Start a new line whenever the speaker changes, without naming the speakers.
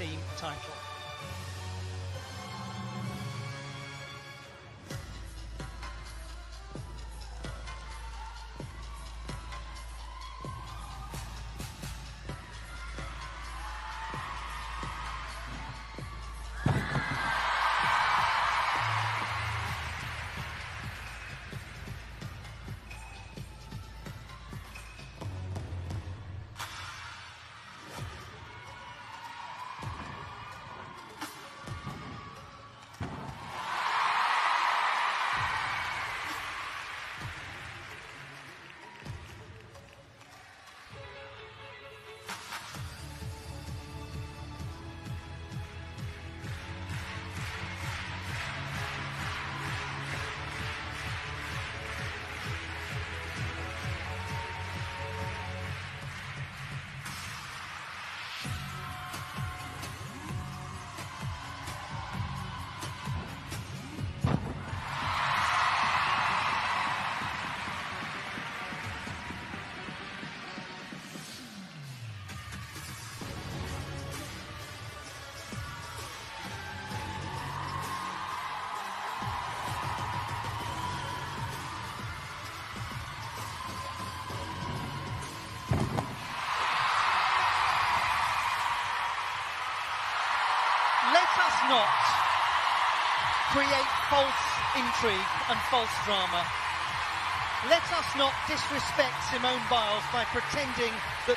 team title. Let us not create false intrigue and false drama. Let us not disrespect Simone Biles by pretending that